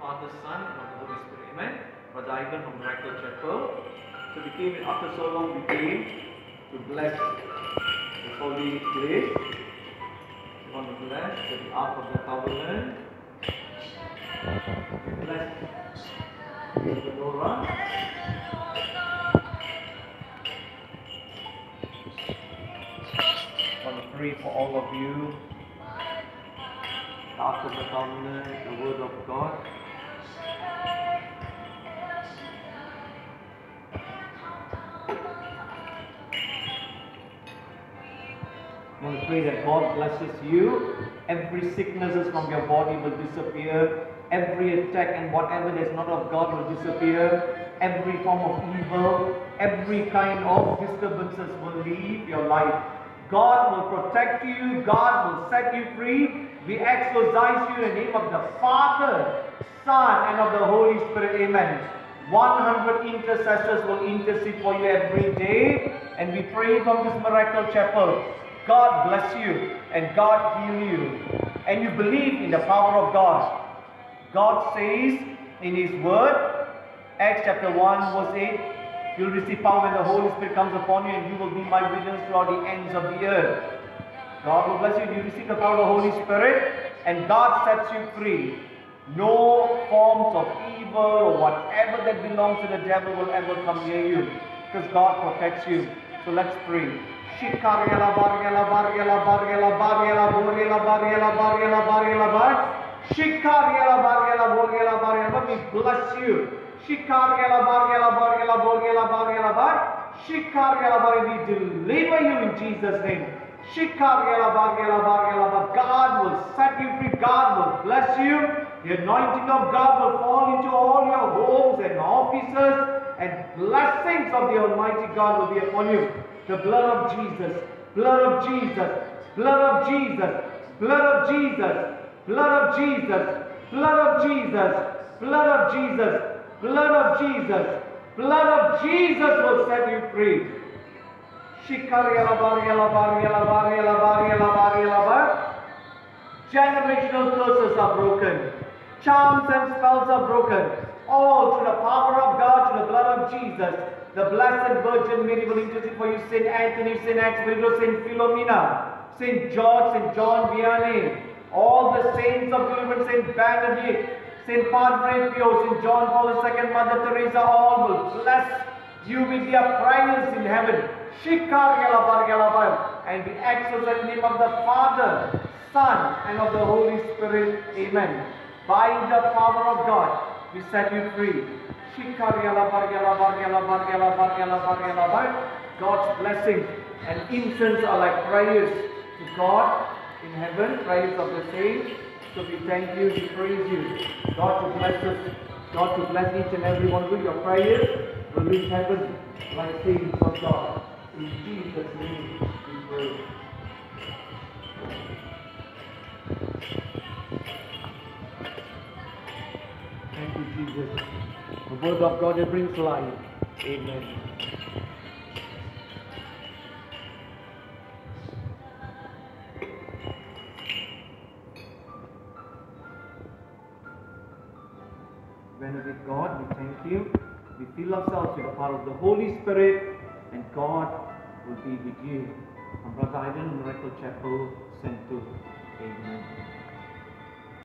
Father, Son, and the Holy Spirit. Amen. Brother Ivan from Miracle Chapel. So we came, after so long, we came to bless the holy place. We want to bless the Ark of the Covenant. Bless the menorah. I want to pray for all of you. The Ark of the Covenant, the Word of God. Want to pray that God blesses you. Every sicknesses from your body will disappear. Every attack and whatever that's not of God will disappear. Every form of evil, every kind of disturbances will leave your life. God will protect you. God will set you free. We exorcise you in the name of the Father, Son, and of the Holy Spirit. Amen. 100 intercessors will intercede for you every day. And we pray from this miracle chapel. God bless you and God heal you. And you believe in the power of God. God says in His Word, Acts chapter 1, verse 8, you'll receive power when the Holy Spirit comes upon you, and you will be my witness throughout the ends of the earth. God will bless you. You receive the power of the Holy Spirit, and God sets you free. No forms of evil or whatever that belongs to the devil will ever come near you, because God protects you. So let's pray. Shikariela bariela bariela bariela bariela boriela bariela bariela bariela bar. Shikariela bariela boriela bariela bar. We bless you. Shikariela bariela bariela boriela bariela bar. Shikariela bar. We deliver you in Jesus' name. Shikariela bariela bariela bar. God will set you free. God will bless you. The anointing of God will fall into all your homes and offices, and blessings of the Almighty God will be upon you. The blood of Jesus, blood of Jesus, blood of Jesus, blood of Jesus, blood of Jesus, blood of Jesus, blood of Jesus, blood of Jesus, blood of Jesus will set you free. Generational curses are broken. Charms and spells are broken. All to the power of God, to the blood of Jesus. The Blessed Virgin Mary will intercede for you, Saint Anthony, Saint Axel, Saint Philomena, Saint George, Saint John Vianney, all the saints of deliverance, Saint Benedict, Saint Padre Pio, Saint John Paul II, Mother Teresa, all will bless you with their prayers in heaven. Shikar And we in the name of the Father, Son, and of the Holy Spirit. Amen. By the power of God, we set you free. God's blessings and incense are like prayers to God in heaven, prayers of the saints. So we thank you, we praise you. God to bless us, God to bless each and every one with your prayers will reach heaven like saints of God. In Jesus' name we pray. Thank you, Jesus. The word of God that brings life. Amen. Benedict God, we thank you. We fill ourselves with the power of the Holy Spirit, and God will be with you. From Brother Ivan, Miracle Chapel, Sentul. Amen.